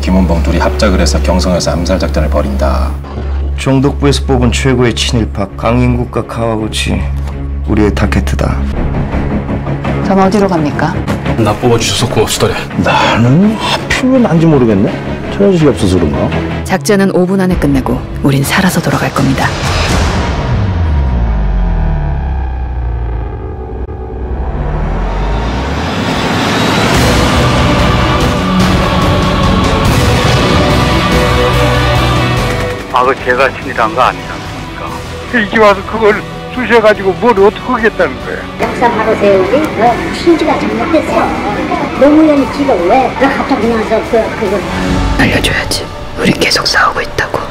김원봉 둘이 합작을 해서 경성에서 암살 작전을 벌인다. 정독부에서 뽑은 최고의 친일파 강인국과 카와구치 우리의 타켓트다. 전 어디로 갑니까? 나 뽑아주셔서 고맙시더래 나는 하필 난지 모르겠네. 처녀식이 없어서 그런가? 작전은 5분 안에 끝내고 우린 살아서 돌아갈 겁니다. 아, 그 제가 친일한 거 아니지 않습니까? 이제 와서 그걸 쑤셔가지고 뭘 어떻게 하겠다는 거예요? 역사 바로 세우지 뭐 취지가 잘못됐어 노무현이 지금 왜 갑자기 나서 그 그걸 알려줘야지. 우린 계속 싸우고 있다고.